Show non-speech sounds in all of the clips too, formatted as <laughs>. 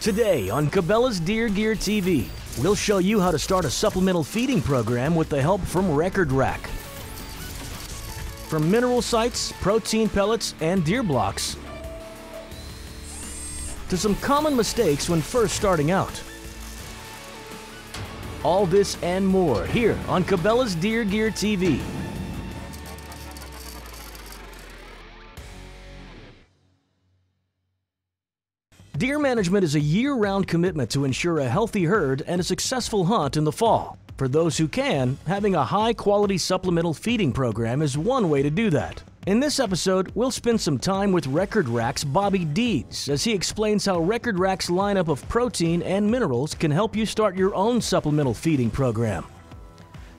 Today on Cabela's Deer Gear TV, we'll show you how to start a supplemental feeding program with the help from Record Rack. From mineral sites, protein pellets, and deer blocks, to some common mistakes when first starting out. All this and more here on Cabela's Deer Gear TV. Deer management is a year-round commitment to ensure a healthy herd and a successful hunt in the fall. For those who can, having a high-quality supplemental feeding program is one way to do that. In this episode, we'll spend some time with Record Rack's Bobby Deeds as he explains how Record Rack's lineup of protein and minerals can help you start your own supplemental feeding program.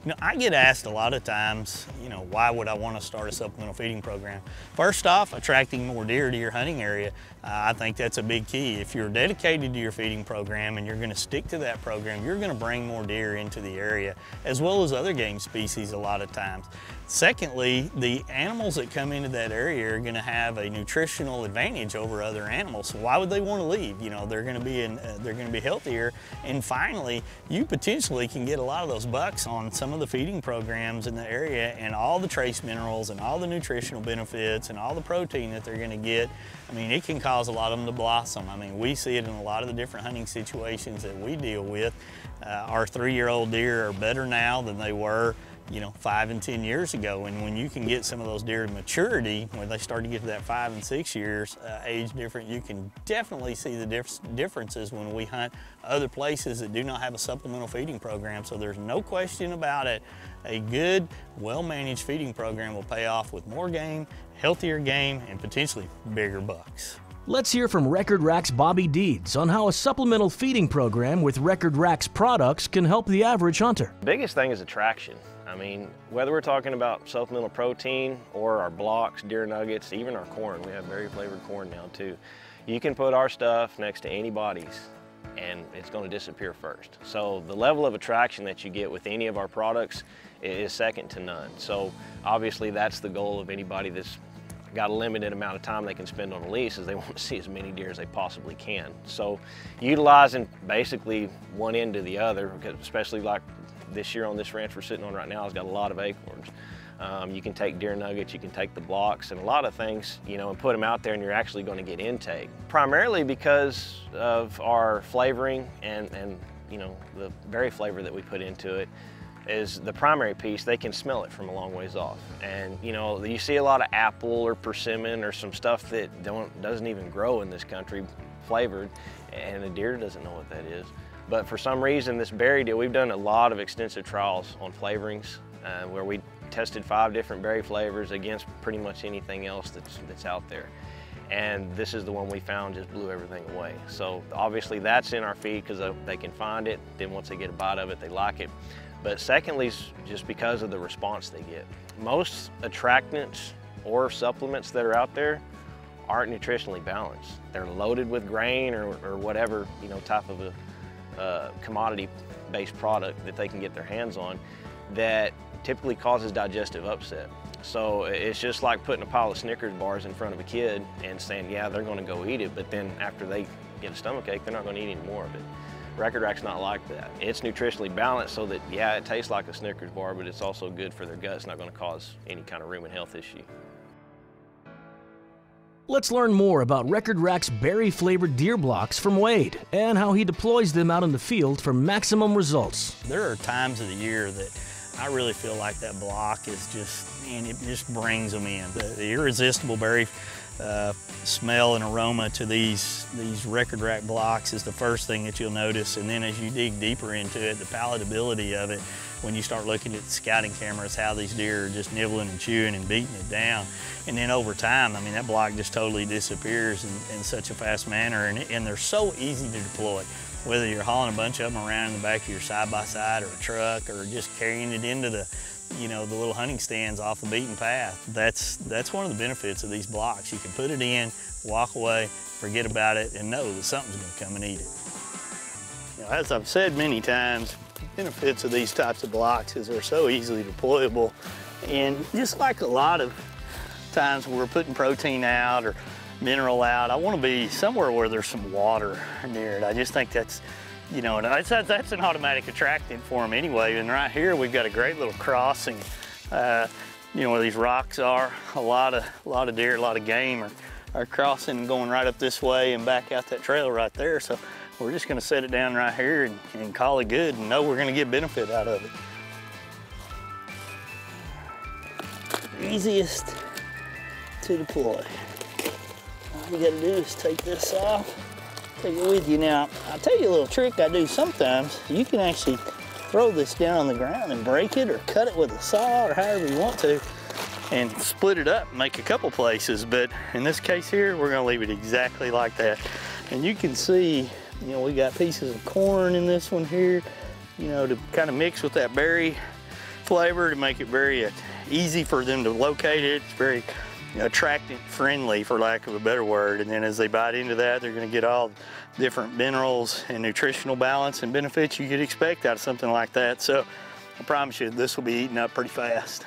You know, I get asked a lot of times, you know, why would I want to start a supplemental feeding program? First off, attracting more deer to your hunting area. Uh, I think that's a big key. If you're dedicated to your feeding program and you're going to stick to that program, you're going to bring more deer into the area, as well as other game species a lot of times. Secondly, the animals that come into that area are going to have a nutritional advantage over other animals. So why would they want to leave? You know, they're going to be in, uh, they're going to be healthier. And finally, you potentially can get a lot of those bucks on some of the feeding programs in the area and all the trace minerals and all the nutritional benefits and all the protein that they're going to get. I mean, it can cause a lot of them to blossom. I mean, we see it in a lot of the different hunting situations that we deal with. Uh, our three-year-old deer are better now than they were you know, five and 10 years ago. And when you can get some of those deer to maturity, when they start to get to that five and six years uh, age different, you can definitely see the dif differences when we hunt other places that do not have a supplemental feeding program. So there's no question about it. A good, well-managed feeding program will pay off with more game, healthier game, and potentially bigger bucks. Let's hear from Record Rack's Bobby Deeds on how a supplemental feeding program with Record Rack's products can help the average hunter. biggest thing is attraction. I mean, whether we're talking about supplemental protein or our blocks, deer nuggets, even our corn, we have berry flavored corn now too. You can put our stuff next to anybody's and it's going to disappear first. So the level of attraction that you get with any of our products is second to none. So obviously that's the goal of anybody that's got a limited amount of time they can spend on a lease is they <laughs> want to see as many deer as they possibly can. So utilizing basically one end to the other, especially like this year on this ranch we're sitting on right now has got a lot of acorns. Um, you can take deer nuggets, you can take the blocks and a lot of things, you know, and put them out there and you're actually going to get intake. Primarily because of our flavoring and, and you know, the berry flavor that we put into it is the primary piece, they can smell it from a long ways off. And you know, you see a lot of apple or persimmon or some stuff that don't, doesn't even grow in this country flavored and the deer doesn't know what that is. But for some reason, this berry deal, we've done a lot of extensive trials on flavorings uh, where we tested five different berry flavors against pretty much anything else that's, that's out there. And this is the one we found just blew everything away. So obviously that's in our feed because they can find it. Then once they get a bite of it, they like it. But secondly, just because of the response they get. Most attractants or supplements that are out there aren't nutritionally balanced. They're loaded with grain or, or whatever, you know, type of a commodity-based product that they can get their hands on that typically causes digestive upset. So it's just like putting a pile of Snickers bars in front of a kid and saying, yeah, they're gonna go eat it, but then after they get a stomach ache, they're not gonna eat any more of it. Record Rack's not like that. It's nutritionally balanced so that, yeah, it tastes like a Snickers bar, but it's also good for their gut. It's not gonna cause any kind of rumen health issue. Let's learn more about Record Rack's berry-flavored deer blocks from Wade and how he deploys them out in the field for maximum results. There are times of the year that I really feel like that block is just, man, it just brings them in. The, the irresistible berry uh, smell and aroma to these, these record rack blocks is the first thing that you'll notice. And then as you dig deeper into it, the palatability of it, when you start looking at the scouting cameras, how these deer are just nibbling and chewing and beating it down. And then over time, I mean, that block just totally disappears in, in such a fast manner. And, and they're so easy to deploy whether you're hauling a bunch of them around in the back of your side-by-side -side or a truck or just carrying it into the you know, the little hunting stands off the beaten path. That's, that's one of the benefits of these blocks. You can put it in, walk away, forget about it, and know that something's gonna come and eat it. You know, as I've said many times, benefits of these types of blocks is they're so easily deployable. And just like a lot of times we're putting protein out or mineral out. I want to be somewhere where there's some water near it. I just think that's, you know, that's, that's an automatic attractant for them anyway. And right here, we've got a great little crossing, uh, you know, where these rocks are. A lot of, a lot of deer, a lot of game are, are crossing and going right up this way and back out that trail right there. So we're just gonna set it down right here and, and call it good and know we're gonna get benefit out of it. Easiest to deploy. All you gotta do is take this off, take it with you. Now, I'll tell you a little trick I do sometimes. You can actually throw this down on the ground and break it or cut it with a saw or however you want to and split it up make a couple places. But in this case here, we're gonna leave it exactly like that. And you can see, you know, we got pieces of corn in this one here, you know, to kind of mix with that berry flavor to make it very uh, easy for them to locate it. It's very attractant friendly for lack of a better word and then as they bite into that they're going to get all different minerals and nutritional balance and benefits you could expect out of something like that so I promise you this will be eaten up pretty fast.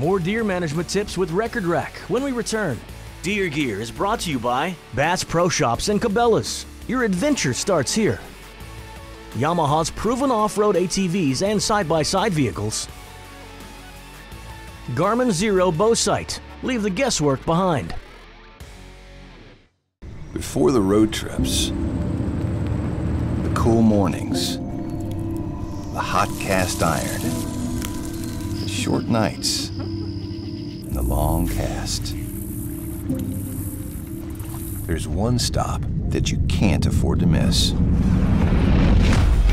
More deer management tips with Record Rack when we return. Deer Gear is brought to you by Bass Pro Shops and Cabela's. Your adventure starts here. Yamaha's proven off-road ATVs and side-by-side vehicles. Garmin Xero bow sight. Leave the guesswork behind. Before the road trips, the cool mornings, the hot cast iron, the short nights, and the long cast. There's one stop that you can't afford to miss.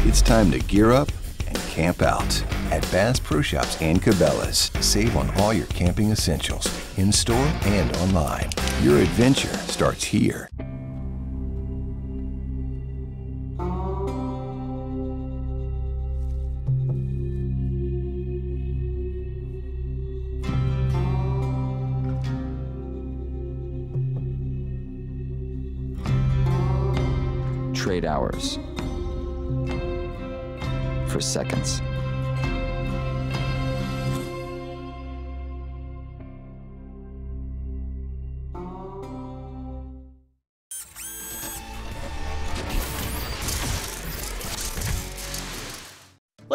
It's time to gear up and camp out at Bass Pro Shops and Cabela's. Save on all your camping essentials, in store and online. Your adventure starts here. Trade hours for seconds.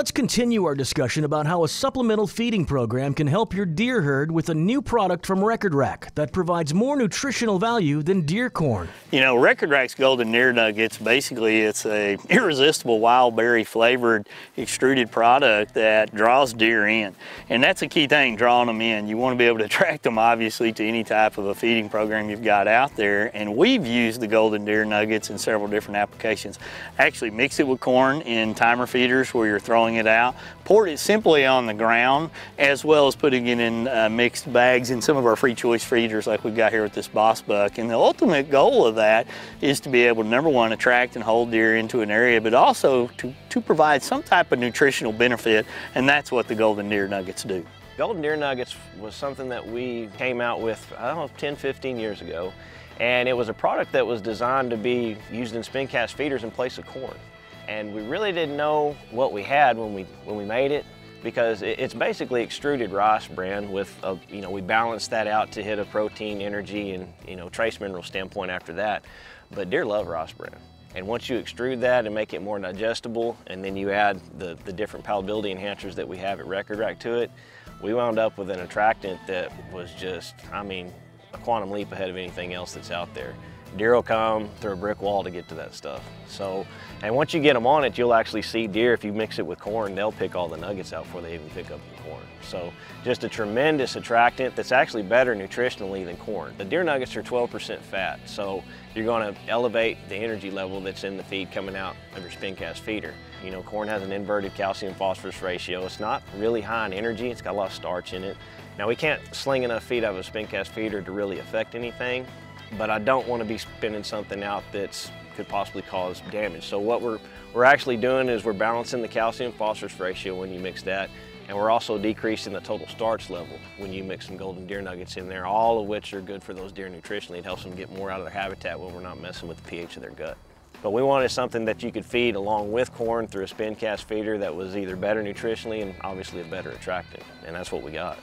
Let's continue our discussion about how a supplemental feeding program can help your deer herd with a new product from Record Rack that provides more nutritional value than deer corn. You know, Record Rack's Golden Deer Nuggets, basically it's a <laughs> irresistible wild berry flavored extruded product that draws deer in. And that's a key thing, drawing them in. You want to be able to attract them obviously to any type of a feeding program you've got out there. And we've used the Golden Deer Nuggets in several different applications. Actually mix it with corn in timer feeders where you're throwing it out, poured it simply on the ground, as well as putting it in uh, mixed bags in some of our free choice feeders like we've got here with this Boss Buck. And the ultimate goal of that is to be able to, number one, attract and hold deer into an area, but also to, to provide some type of nutritional benefit, and that's what the Golden Deer Nuggets do. Golden Deer Nuggets was something that we came out with, I don't know, 10, 15 years ago. And it was a product that was designed to be used in spin cast feeders in place of corn and we really didn't know what we had when we when we made it because it's basically extruded rice bran with a, you know we balanced that out to hit a protein energy and you know trace mineral standpoint after that. But deer love rice bran. And once you extrude that and make it more digestible and then you add the, the different palatability enhancers that we have at Record Rack to it we wound up with an attractant that was just I mean a quantum leap ahead of anything else that's out there deer will come through a brick wall to get to that stuff. So, and once you get them on it, you'll actually see deer, if you mix it with corn, they'll pick all the nuggets out before they even pick up the corn. So just a tremendous attractant that's actually better nutritionally than corn. The deer nuggets are 12% fat, so you're gonna elevate the energy level that's in the feed coming out of your spin cast feeder. You know, corn has an inverted calcium phosphorus ratio. It's not really high in energy, it's got a lot of starch in it. Now we can't sling enough feed out of a spin cast feeder to really affect anything, but I don't want to be spinning something out that could possibly cause damage. So what we're, we're actually doing is we're balancing the calcium phosphorus ratio when you mix that, and we're also decreasing the total starch level when you mix some golden deer nuggets in there, all of which are good for those deer nutritionally. It helps them get more out of their habitat when we're not messing with the pH of their gut. But we wanted something that you could feed along with corn through a spin cast feeder that was either better nutritionally and obviously a better attractant, and that's what we got.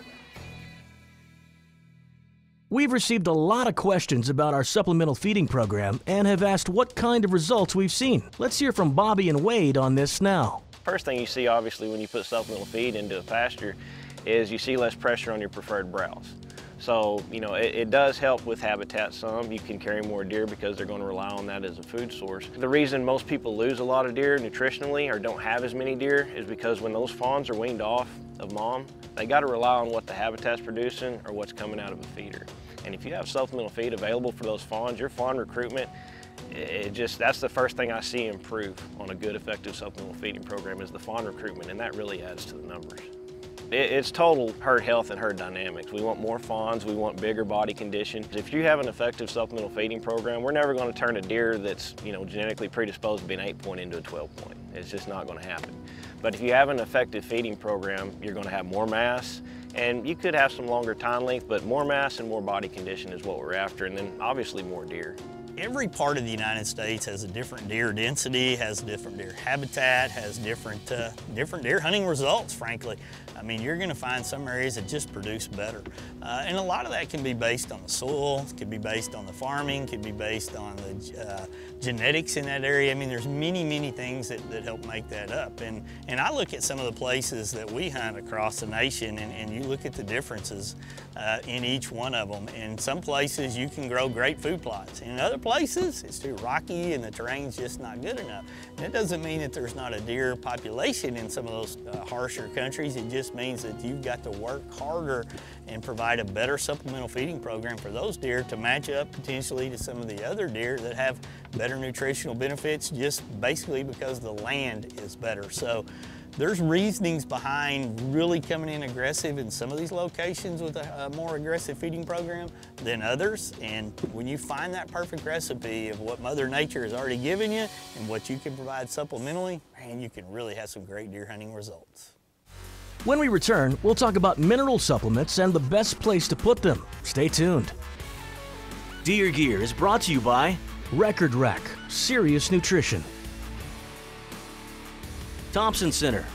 We've received a lot of questions about our supplemental feeding program and have asked what kind of results we've seen. Let's hear from Bobby and Wade on this now. First thing you see, obviously, when you put supplemental feed into a pasture is you see less pressure on your preferred browse. So, you know, it, it, does help with habitat some. You can carry more deer because they're going to rely on that as a food source. The reason most people lose a lot of deer nutritionally or don't have as many deer is because when those fawns are weaned off of mom, they got to rely on what the habitat's producing or what's coming out of a feeder. And if you have supplemental feed available for those fawns, your fawn recruitment, it just, that's the first thing I see improve on a good effective supplemental feeding program is the fawn recruitment and that really adds to the numbers. It's total herd health and herd dynamics. We want more fawns, we want bigger body conditions. If you have an effective supplemental feeding program, we're never going to turn a deer that's you know genetically predisposed to be an 8 point into a 12 point. It's just not going to happen. But if you have an effective feeding program, you're going to have more mass, and you could have some longer tine length, but more mass and more body condition is what we're after, and then obviously more deer. Every part of the United States has a different deer density, has a different deer habitat, has different, uh, different deer hunting results, frankly. I mean, you're gonna find some areas that just produce better. Uh, and a lot of that can be based on the soil, could be based on the farming, could be based on the uh, genetics in that area. I mean, there's many, many things that, that help make that up. And, and I look at some of the places that we hunt across the nation and, and you look at the differences uh, in each one of them. In some places you can grow great food plots. In other places it's too rocky and the terrain's just not good enough. It doesn't mean that there's not a deer population in some of those uh, harsher countries. It just means that you've got to work harder and provide a better supplemental feeding program for those deer to match up potentially to some of the other deer that have better nutritional benefits just basically because the land is better. So there's reasonings behind really coming in aggressive in some of these locations with a, a, more aggressive feeding program than others. And when you find that perfect recipe of what Mother Nature has already given you and what you can provide supplementally, man, you can really have some great deer hunting results. When we return, we'll talk about mineral supplements and the best place to put them. Stay tuned. Deer Gear is brought to you by Record Rack, Serious Nutrition. Thompson Center,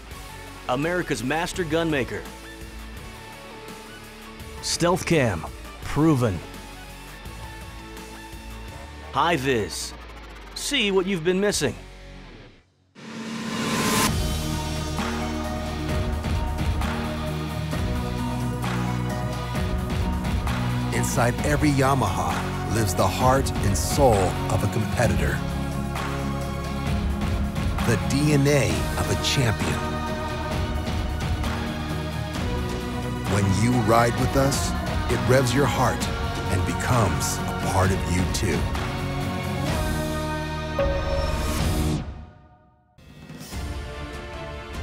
America's master gunmaker. Stealth Cam, proven. High Vis, see what you've been missing. Inside every Yamaha lives the heart and soul of a competitor. The DNA of a champion. When you ride with us, it revs your heart and becomes a part of you too.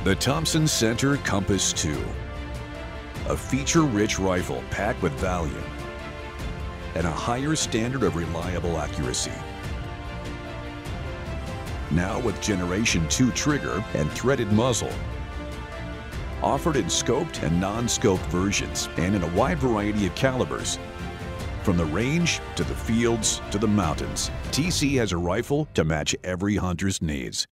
The Thompson Center Compass 2. A feature-rich rifle packed with value and a higher standard of reliable accuracy. Now with Generation 2 trigger and threaded muzzle. Offered in scoped and non-scoped versions and in a wide variety of calibers. From the range to the fields to the mountains, TC has a rifle to match every hunter's needs.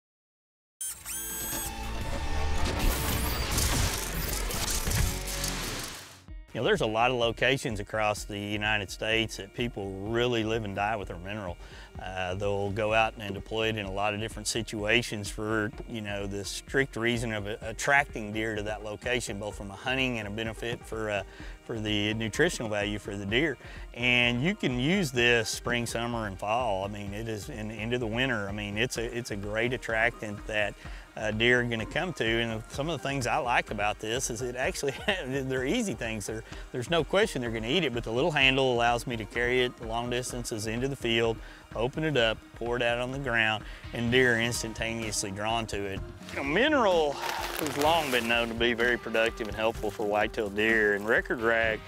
You know, there's a lot of locations across the United States that people really live and die with their mineral. Uh, they'll go out and deploy it in a lot of different situations for, you know, the strict reason of attracting deer to that location, both from a hunting and a benefit for, uh, for the nutritional value for the deer. And you can use this spring, summer, and fall. I mean, it is in, into the winter. I mean, it's a, it's a great attractant that uh, deer are going to come to. And some of the things I like about this is it actually, <laughs> they're easy things. They're, there's no question they're going to eat it, but the little handle allows me to carry it long distances into the field, open it up, pour it out on the ground, and deer are instantaneously drawn to it. Know, mineral has long been known to be very productive and helpful for whitetail deer, and Record Rack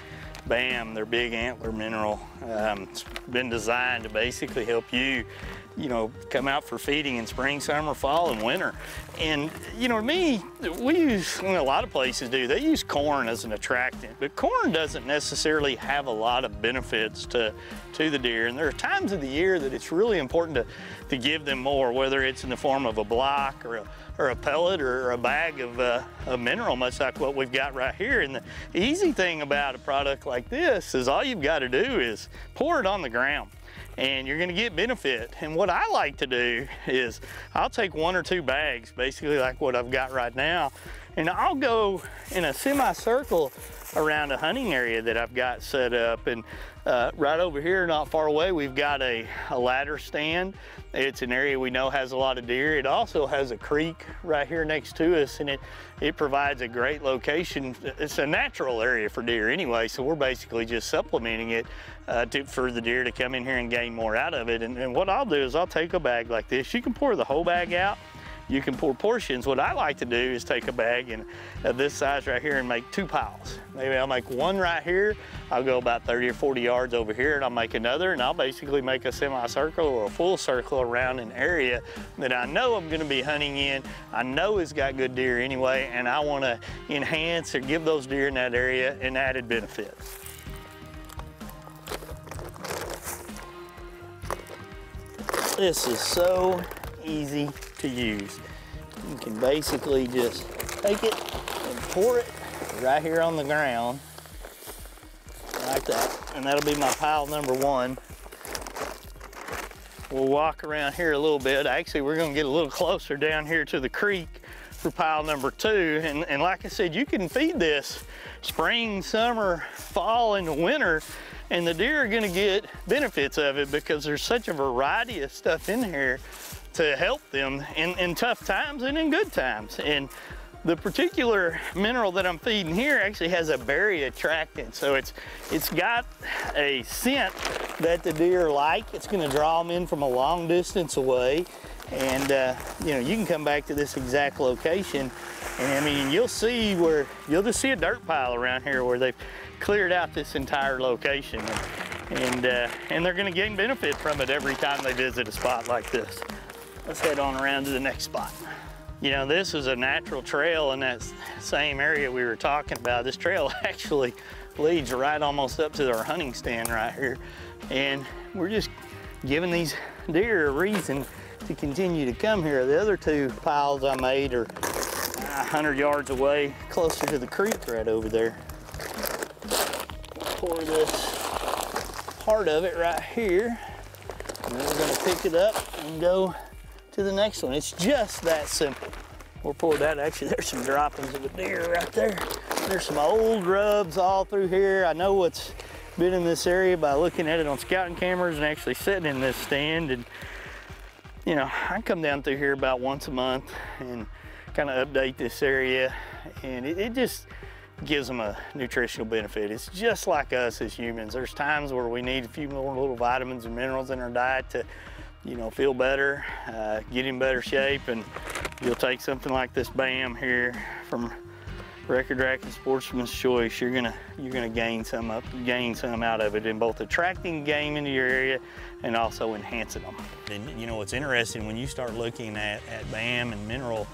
BAM, their big antler mineral, um, it's been designed to basically help you you know, come out for feeding in spring, summer, fall, and winter. And, you know, me, we use, a lot of places do, they use corn as an attractant, but corn doesn't necessarily have a lot of benefits to, to the deer. And there are times of the year that it's really important to, to give them more, whether it's in the form of a block or a, or a pellet or a bag of, uh, mineral, much like what we've got right here. And the easy thing about a product like this is all you've got to do is pour it on the ground and you're gonna get benefit. And what I like to do is I'll take one or two bags, basically like what I've got right now, and I'll go in a semicircle around a hunting area that I've got set up. And uh, right over here, not far away, we've got a, a ladder stand. It's an area we know has a lot of deer. It also has a creek right here next to us, and it, it provides a great location. It's a natural area for deer anyway, so we're basically just supplementing it uh, to, for the deer to come in here and gain more out of it. And, and what I'll do is I'll take a bag like this. You can pour the whole bag out, you can pour portions. What I like to do is take a bag and uh, this size right here and make two piles. Maybe I'll make one right here. I'll go about 30 or 40 yards over here and I'll make another and I'll basically make a semicircle or a full circle around an area that I know I'm gonna be hunting in. I know it's got good deer anyway and I wanna enhance or give those deer in that area an added benefit. This is so easy to use. You can basically just take it and pour it right here on the ground like that. And that'll be my pile number one. We'll walk around here a little bit. Actually, we're gonna get a little closer down here to the creek for pile number two. And, and like I said, you can feed this spring, summer, fall, and winter and the deer are gonna get benefits of it because there's such a variety of stuff in here to help them in, in tough times and in good times. And the particular mineral that I'm feeding here actually has a berry attractant. So it's, it's got a scent that the deer like. It's gonna draw them in from a long distance away. And uh, you know, you can come back to this exact location and I mean, you'll see where, you'll just see a dirt pile around here where they've cleared out this entire location. And, uh, and they're gonna gain benefit from it every time they visit a spot like this. Let's head on around to the next spot. You know, this is a natural trail in that same area we were talking about. This trail <laughs> actually leads right almost up to our hunting stand right here. And we're just giving these deer a reason to continue to come here. The other two piles I made are 100 yards away, closer to the creek right over there. Pour this part of it right here. And then we're gonna pick it up and go to the next one. It's just that simple. We'll pour that, actually there's some droppings of a deer right there. There's some old rubs all through here. I know what's been in this area by looking at it on scouting cameras and actually sitting in this stand. And you know, I come down through here about once a month and kind of update this area. And it, it just, gives them a nutritional benefit. It's just like us as humans. There's times where we need a few more little vitamins and minerals in our diet to, you know, feel better, uh, get in better shape, and you'll take something like this BAM here from Record Rack and Sportsman's Choice, you're gonna you're gonna gain some up, gain some out of it in both attracting game into your area and also enhancing them. And you know what's interesting when you start looking at, at BAM and mineral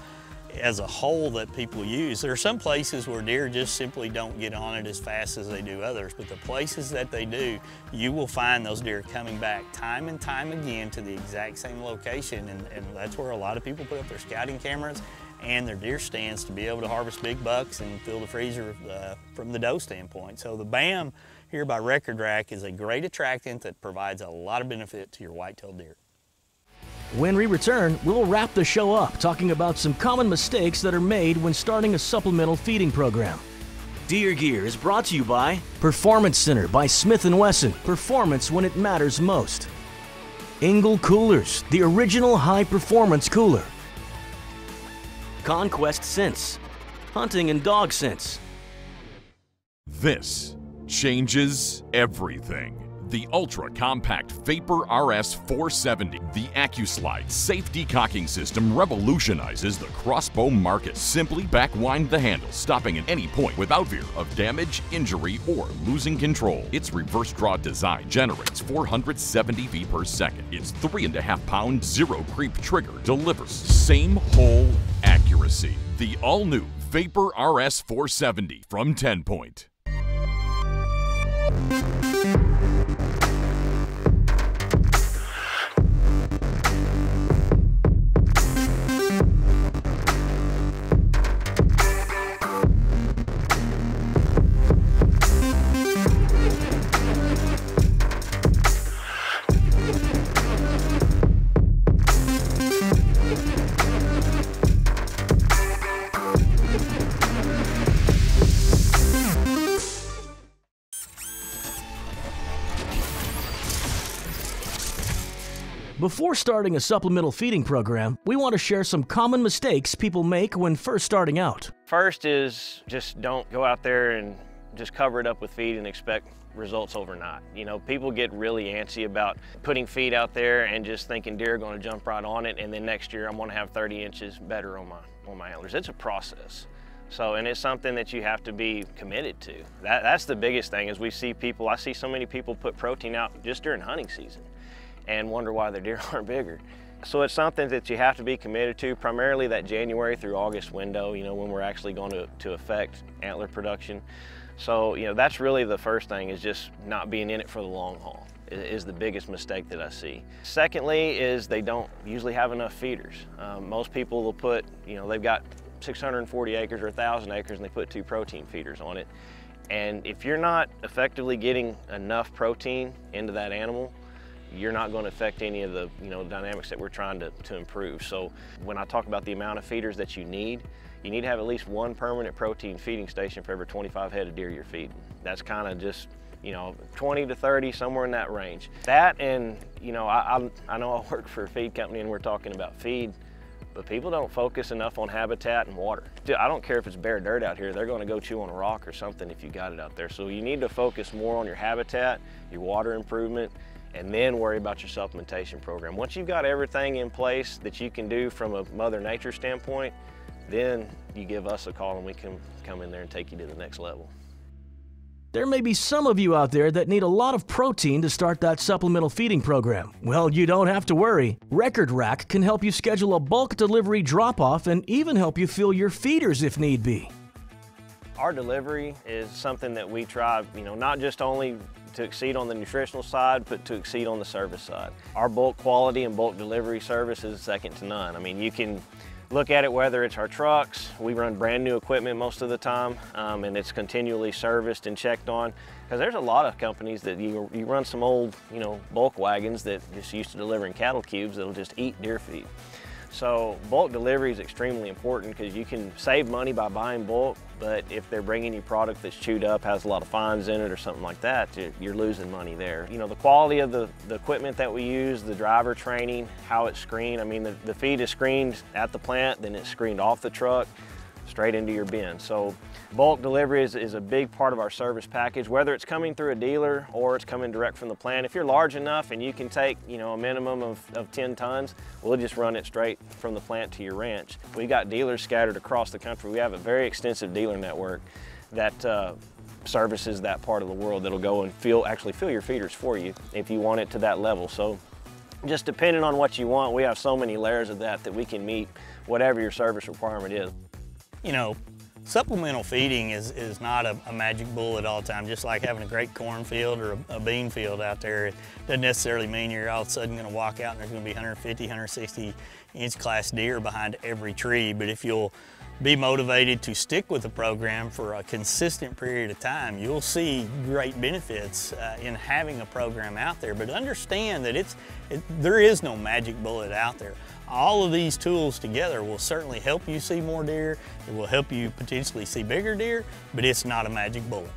as a whole that people use. There are some places where deer just simply don't get on it as fast as they do others, but the places that they do, you will find those deer coming back time and time again to the exact same location, and, and that's where a lot of people put up their scouting cameras and their deer stands to be able to harvest big bucks and fill the freezer uh, from the doe standpoint. So the BAM here by Record Rack is a great attractant that provides a lot of benefit to your white-tailed deer. When we return, we'll wrap the show up talking about some common mistakes that are made when starting a supplemental feeding program. Deer Gear is brought to you by Performance Center by Smith & Wesson. Performance when it matters most. Engel Coolers, the original high-performance cooler. Conquest Scents, hunting and dog scents. This changes everything. The ultra compact Vapor RS 470. The AccuSlide safe decocking system revolutionizes the crossbow market. Simply backwind the handle, stopping at any point without fear of damage, injury, or losing control. Its reverse draw design generates 470 V per second. Its 3.5 pound zero creep trigger delivers same hole accuracy. The all new Vapor RS 470 from 10 Point. Before starting a supplemental feeding program, we want to share some common mistakes people make when first starting out. First is just don't go out there and just cover it up with feed and expect results overnight. You know, people get really antsy about putting feed out there and just thinking deer are going to jump right on it and then next year I'm going to have 30 inches better on my on my antlers. It's a process. So, and it's something that you have to be committed to. That, that's the biggest thing is we see people, I see so many people put protein out just during hunting season and wonder why their deer <laughs> aren't bigger. So it's something that you have to be committed to, primarily that January through August window, you know, when we're actually going to, to affect antler production. So, you know, that's really the first thing is just not being in it for the long haul is the biggest mistake that I see. Secondly is they don't usually have enough feeders. Um, most people will put, you know, they've got 640 acres or 1,000 acres and they put two protein feeders on it. And if you're not effectively getting enough protein into that animal, you're not going to affect any of the you know dynamics that we're trying to, to improve. So when I talk about the amount of feeders that you need, you need to have at least one permanent protein feeding station for every 25 head of deer you're feeding. That's kind of just you know 20 to 30 somewhere in that range. That and you know I, I, I know I work for a feed company and we're talking about feed. But people don't focus enough on habitat and water. I don't care if it's bare dirt out here, they're gonna go chew on a rock or something if you got it out there. So you need to focus more on your habitat, your water improvement, and then worry about your supplementation program. Once you've got everything in place that you can do from a Mother Nature standpoint, then you give us a call and we can come in there and take you to the next level. There may be some of you out there that need a lot of protein to start that supplemental feeding program. Well, you don't have to worry. Record Rack can help you schedule a bulk delivery drop off and even help you fill your feeders if need be. Our delivery is something that we try, you know, not just only to exceed on the nutritional side, but to exceed on the service side. Our bulk quality and bulk delivery service is second to none. I mean, you can look at it whether it's our trucks, we run brand new equipment most of the time, um, and it's continually serviced and checked on. Because there's a lot of companies that you, you run some old, you know, bulk wagons that just used to delivering cattle cubes that'll just eat deer feed. So bulk delivery is extremely important because you can save money by buying bulk, but if they're bringing you product that's chewed up, has a lot of fines in it or something like that, you're losing money there. You know, the quality of the, the equipment that we use, the driver training, how it's screened. I mean, the, the feed is screened at the plant, then it's screened off the truck straight into your bin. So bulk delivery is, is, a big part of our service package, whether it's coming through a dealer or it's coming direct from the plant. If you're large enough and you can take you know, a minimum of, of 10 tons, we'll just run it straight from the plant to your ranch. We've got dealers scattered across the country. We have a very extensive dealer network that uh, services that part of the world that'll go and fill, actually fill your feeders for you if you want it to that level. So just depending on what you want, we have so many layers of that that we can meet whatever your service requirement is you know, supplemental feeding is, is not a, a, magic bullet all the time, just like having a great cornfield or a, a, bean field out there. It doesn't necessarily mean you're all of a sudden gonna walk out and there's gonna be 150, 160 inch class deer behind every tree, but if you'll be motivated to stick with the program for a consistent period of time, you'll see great benefits uh, in having a program out there. But understand that it's, it, there is no magic bullet out there. All of these tools together will certainly help you see more deer. It will help you potentially see bigger deer, but it's not a magic bullet.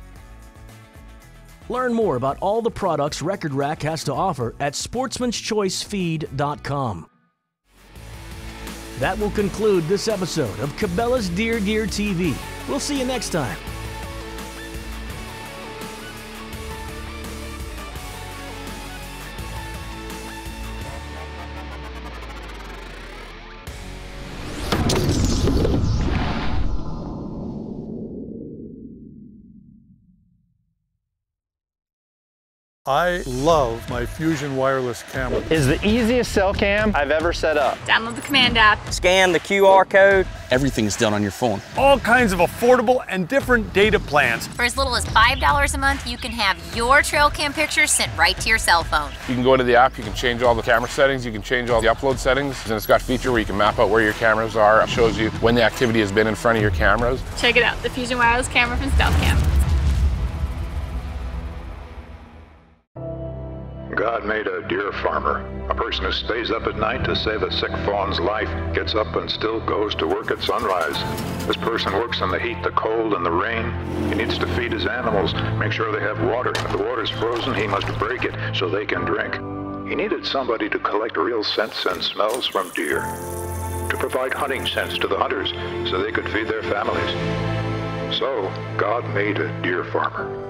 Learn more about all the products Record Rack has to offer at sportsmanschoicefeed.com. That will conclude this episode of Cabela's Deer Gear TV. We'll see you next time. I love my Fusion wireless camera. It's the easiest cell cam I've ever set up. Download the command app. Scan the QR code. Everything is done on your phone. All kinds of affordable and different data plans. For as little as $5 a month, you can have your trail cam pictures sent right to your cell phone. You can go into the app, you can change all the camera settings, you can change all the upload settings, and it's got a feature where you can map out where your cameras are. It shows you when the activity has been in front of your cameras. Check it out, the Fusion wireless camera from Stealth A deer farmer, a person who stays up at night to save a sick fawn's life, gets up and still goes to work at sunrise. This person works in the heat, the cold, and the rain. He needs to feed his animals, make sure they have water. If the water's frozen, he must break it so they can drink. he needed somebody to collect real scents and smells from deer, to provide hunting scents to the hunters so they could feed their families. So, God made a deer farmer.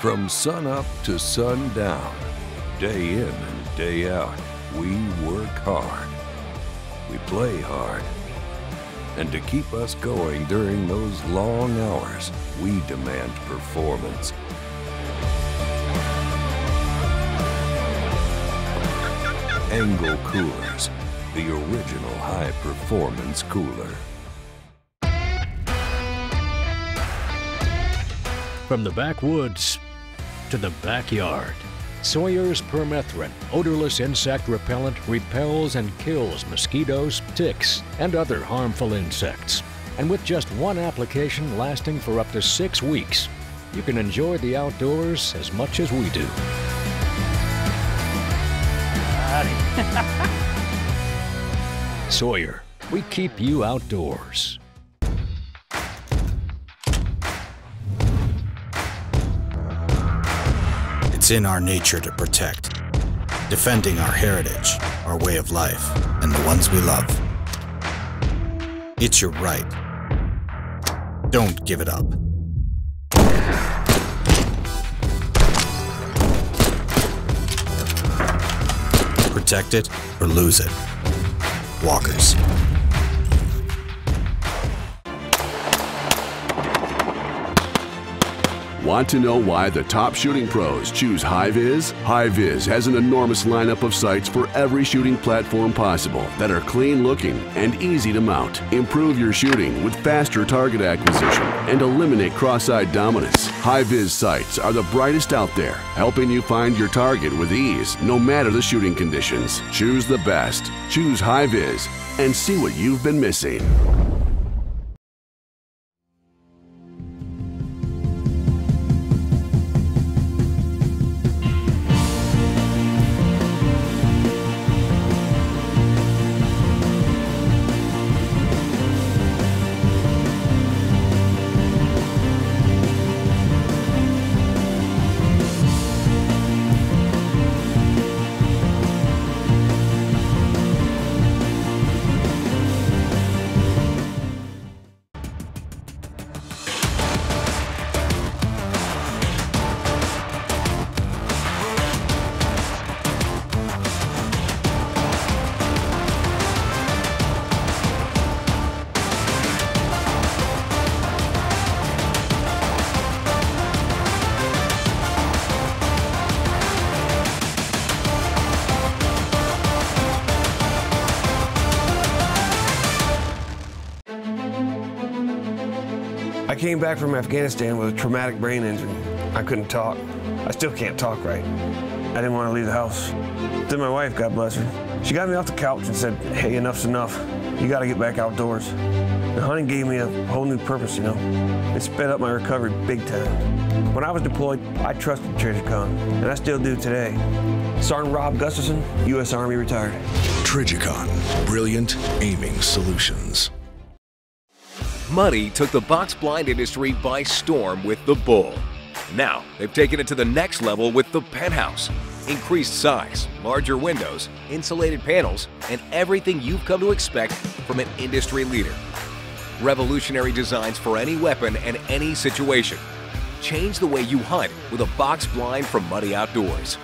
From sunup to sundown, day in and day out, we work hard. We play hard. And to keep us going during those long hours, we demand performance. Engel Coolers, the original high performance cooler. From the backwoods to the backyard, Sawyer's Permethrin, odorless insect repellent, repels and kills mosquitoes, ticks, and other harmful insects. And with just one application lasting for up to six weeks, you can enjoy the outdoors as much as we do. <laughs> Sawyer, we keep you outdoors. It's in our nature to protect, defending our heritage, our way of life, and the ones we love. It's your right. Don't give it up. Protect it or lose it. Walkers. Want to know why the top shooting pros choose High-Vis? High-Vis has an enormous lineup of sights for every shooting platform possible that are clean looking and easy to mount. Improve your shooting with faster target acquisition and eliminate cross-eyed dominance. High-Vis sights are the brightest out there, helping you find your target with ease no matter the shooting conditions. Choose the best. Choose High-Vis and see what you've been missing. Came back from Afghanistan with a traumatic brain injury. I couldn't talk. I still can't talk right. I didn't want to leave the house. Then my wife, God bless her, she got me off the couch and said, hey, enough's enough. You got to get back outdoors. The hunting gave me a whole new purpose, you know. It sped up my recovery big time. When I was deployed, I trusted Trijicon, and I still do today. Sergeant Rob Gustafson, U.S. Army retired. Trijicon, brilliant aiming solutions. Muddy took the box blind industry by storm with the Bull. Now, they've taken it to the next level with the Penthouse. Increased size, larger windows, insulated panels, and everything you've come to expect from an industry leader. Revolutionary designs for any weapon and any situation. Change the way you hunt with a box blind from Muddy Outdoors.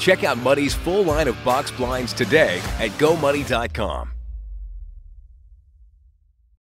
Check out Muddy's full line of box blinds today at GoMuddy.com.